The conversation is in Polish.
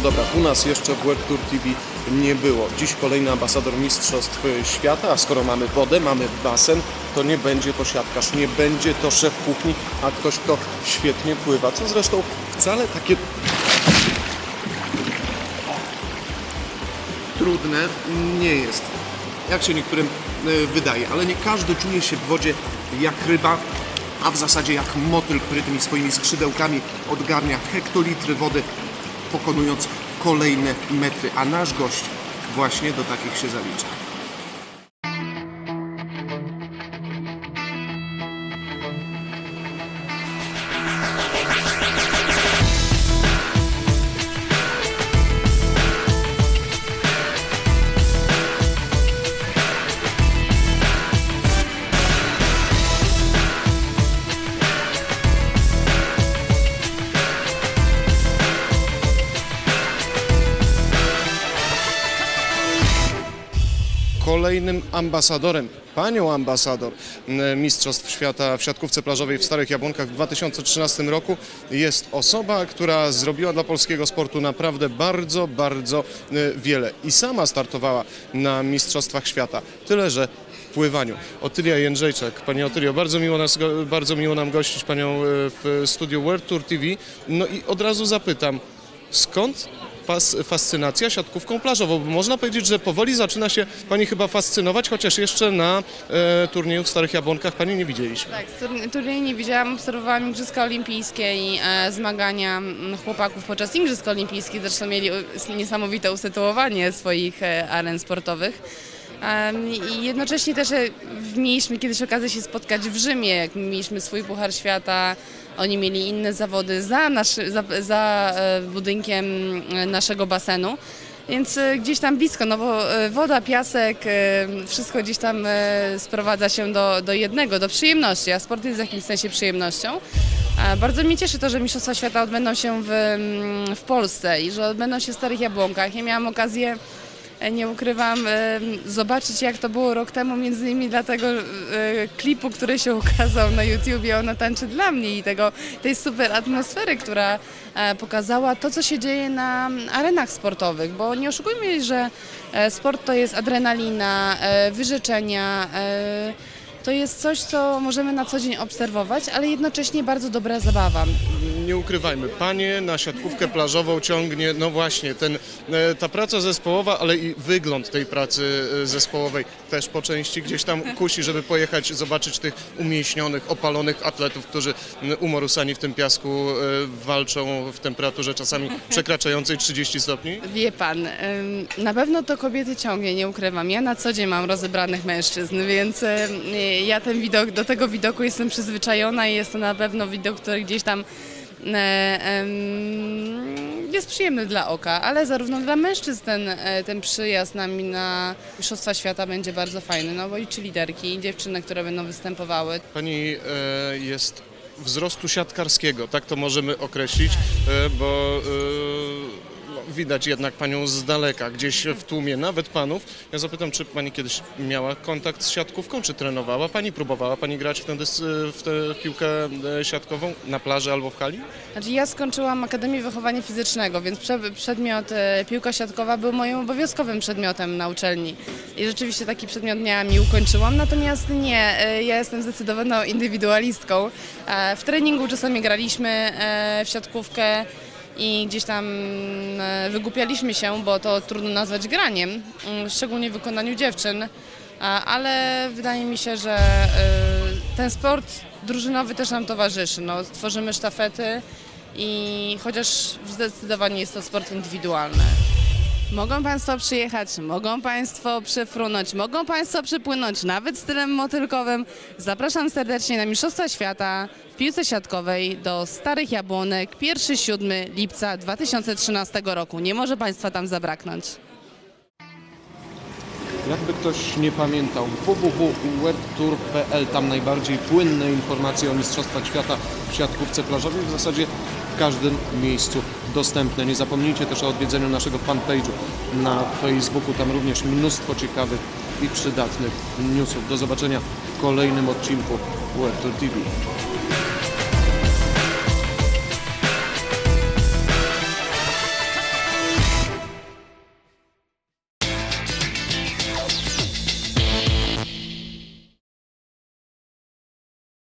dobra, u nas jeszcze w World Tour TV nie było. Dziś kolejny ambasador Mistrzostw Świata, a skoro mamy wodę, mamy basen, to nie będzie to siatkarz, nie będzie to szef kuchni, a ktoś, kto świetnie pływa, co zresztą wcale takie trudne nie jest. Jak się niektórym e, wydaje, ale nie każdy czuje się w wodzie jak ryba, a w zasadzie jak motyl, który tymi swoimi skrzydełkami odgarnia hektolitry wody, pokonując kolejne metry. A nasz gość właśnie do takich się zalicza. Kolejnym ambasadorem, panią ambasador Mistrzostw Świata w siatkówce plażowej w Starych Jabłonkach w 2013 roku jest osoba, która zrobiła dla polskiego sportu naprawdę bardzo, bardzo e, wiele i sama startowała na Mistrzostwach Świata. Tyle, że pływaniu. Otylia Jędrzejczak. Pani Otylio, bardzo miło, nas, bardzo miło nam gościć Panią e, w studiu World Tour TV. No i od razu zapytam, skąd pas, fascynacja siatkówką plażową? Można powiedzieć, że powoli zaczyna się Pani chyba fascynować, chociaż jeszcze na e, turnieju w Starych Jabłonkach Pani nie widzieliśmy. Tak, z turn- turnieju nie widziałam, obserwowałam Igrzyska Olimpijskie i e, zmagania chłopaków podczas Igrzysk Olimpijskich. Zresztą mieli niesamowite usytuowanie swoich e, aren sportowych. I jednocześnie też e, mieliśmy kiedyś okazję się spotkać w Rzymie, jak mieliśmy swój Puchar Świata. Oni mieli inne zawody za, nasz, za, za e, budynkiem e, naszego basenu. Więc gdzieś tam blisko, no bo woda, piasek, wszystko gdzieś tam sprowadza się do, do jednego, do przyjemności, a sport jest w jakimś sensie przyjemnością. Bardzo mnie cieszy to, że Mistrzostwa Świata odbędą się w, mm, w Polsce i że odbędą się w Starych Jabłonkach. Ja miałam okazję nie ukrywam, e, zobaczyć jak to było rok temu, między innymi dla tego e, klipu, który się ukazał na YouTubie, ona tańczy dla mnie i tego, tej super atmosfery, która e, pokazała to, co się dzieje na arenach sportowych, bo nie oszukujmy że e, sport to jest adrenalina, e, wyrzeczenia, e, to jest coś, co możemy na co dzień obserwować, ale jednocześnie bardzo dobra zabawa. Nie ukrywajmy, Panie na siatkówkę plażową ciągnie, no właśnie, ten, e, ta praca zespołowa, ale i wygląd tej pracy e, zespołowej też po części gdzieś tam kusi, żeby pojechać, zobaczyć tych umieśnionych, opalonych atletów, którzy umorusani w tym piasku e, walczą w temperaturze czasami przekraczającej 30 stopni. Wie pan, na pewno to kobiety ciągnie, nie ukrywam. Ja na co dzień mam rozebranych mężczyzn, więc ja ten widok, do tego widoku jestem przyzwyczajona i jest to na pewno widok, który gdzieś tam e, jest przyjemny dla oka, ale zarówno dla mężczyzn ten, e, ten przyjazd nami na Mistrzostwa Świata będzie bardzo fajny, no bo i czy liderki, i dziewczyny, które będą występowały. Pani e, jest wzrostu siatkarskiego, tak to możemy określić, bo widać jednak panią z daleka, gdzieś w tłumie, nawet panów. Ja zapytam, czy pani kiedyś miała kontakt z siatkówką, czy trenowała pani, próbowała pani grać w tę, w tę piłkę e, siatkową na plaży albo w hali? Znaczy ja skończyłam Akademię Wychowania Fizycznego, więc prze, przedmiot e, piłka siatkowa był moim obowiązkowym przedmiotem na uczelni. I rzeczywiście taki przedmiot miałam i ukończyłam, natomiast nie, e, ja jestem zdecydowaną indywidualistką. W treningu czasami graliśmy w siatkówkę i gdzieś tam e, wygłupialiśmy się, bo to trudno nazwać graniem, mm, szczególnie w wykonaniu dziewczyn. A- ale wydaje mi się, że e, ten sport drużynowy też nam towarzyszy. No, tworzymy sztafety i chociaż zdecydowanie jest to sport indywidualny. Mogą Państwo przyjechać, mogą Państwo przefrunąć, mogą Państwo przypłynąć nawet stylem motylkowym. Zapraszam serdecznie na Mistrzostwa Świata w piłce siatkowej do Starych Jabłonek 1-7 lipca 2013 roku. Nie może Państwa tam zabraknąć. Jakby ktoś nie pamiętał, www.webtour.pl, tam najbardziej płynne informacje o Mistrzostwach Świata w siatkówce plażowej, w zasadzie w każdym miejscu dostępne. Nie zapomnijcie też o odwiedzeniu naszego fanpage'u na Facebooku, tam również mnóstwo ciekawych i przydatnych newsów. Do zobaczenia w kolejnym odcinku Webtour TV.